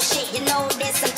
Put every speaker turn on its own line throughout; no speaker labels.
shit, you
know
this.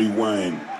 Rewind.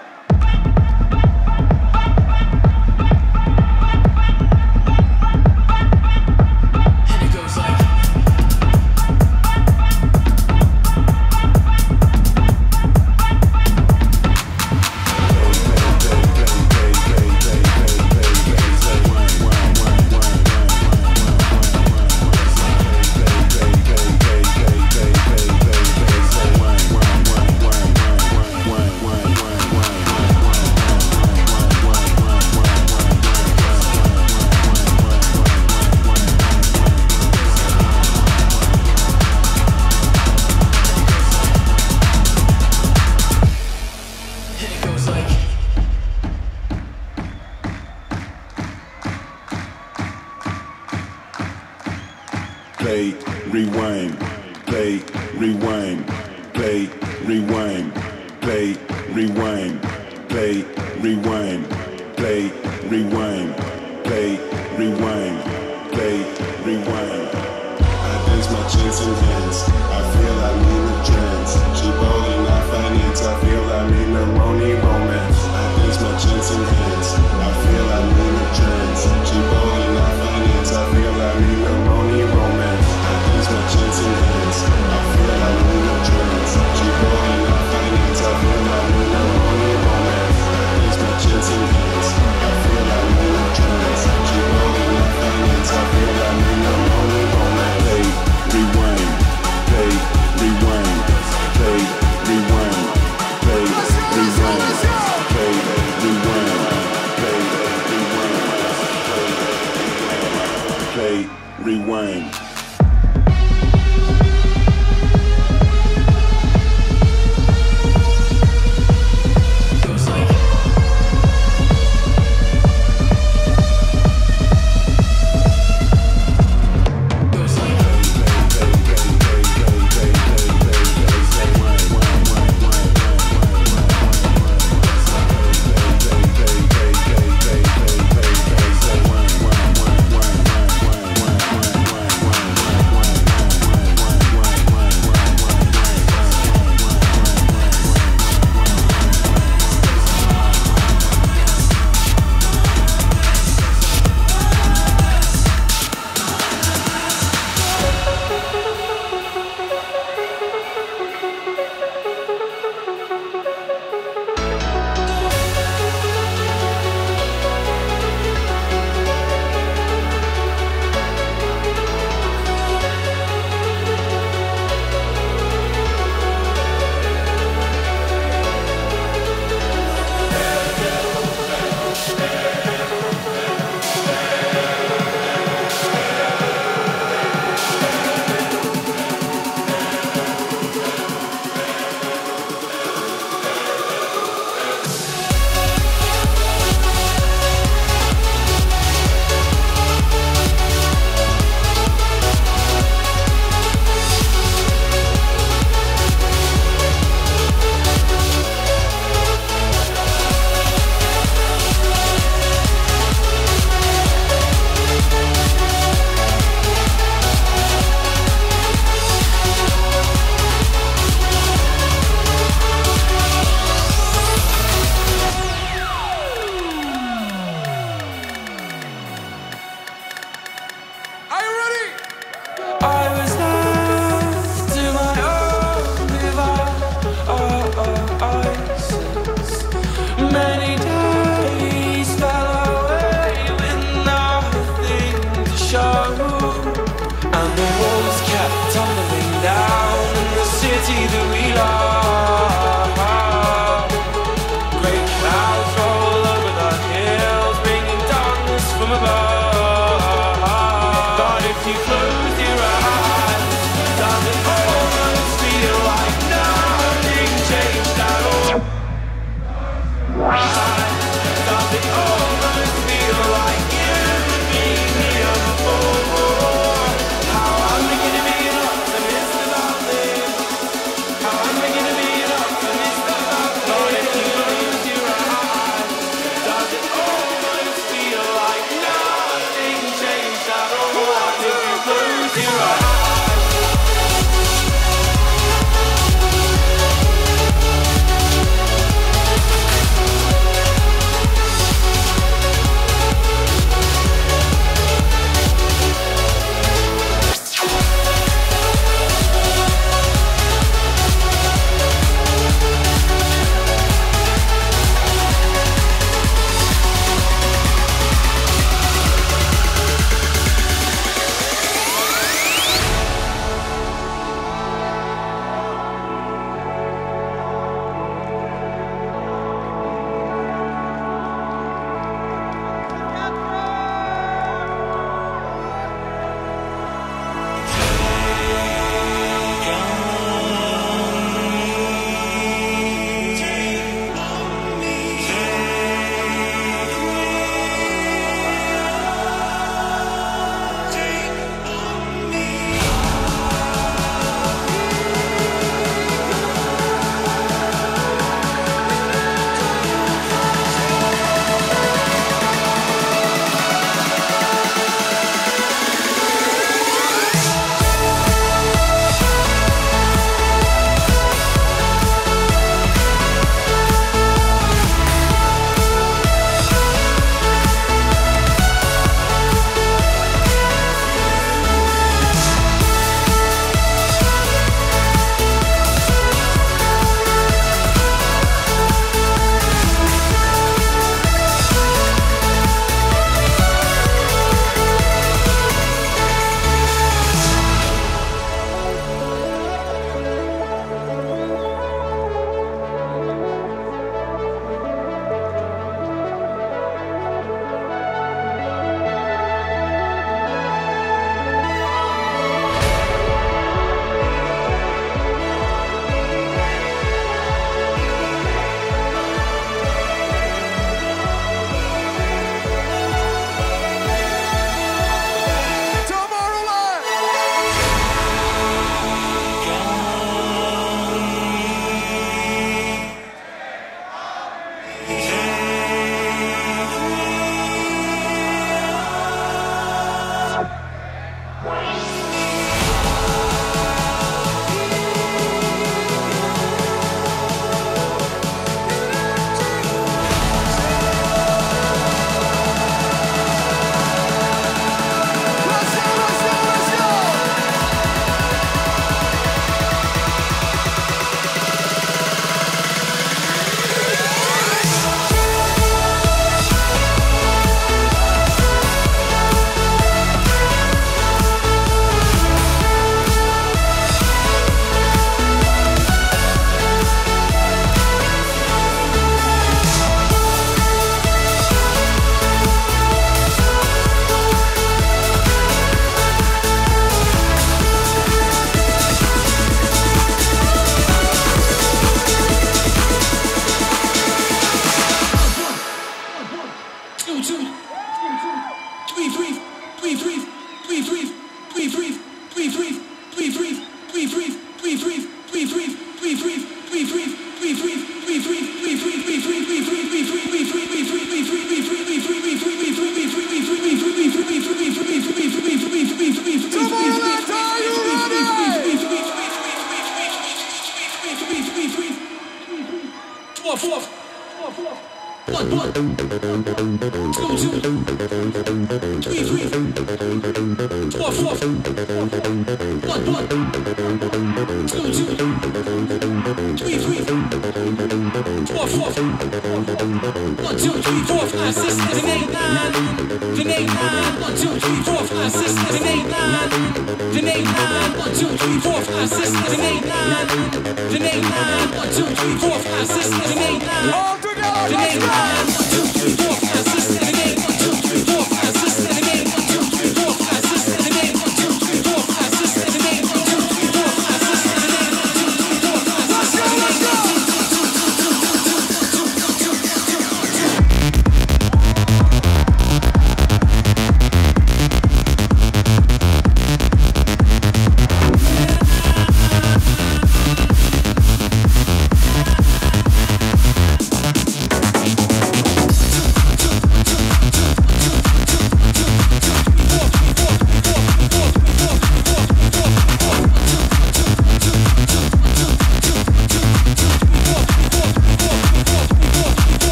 Rewind.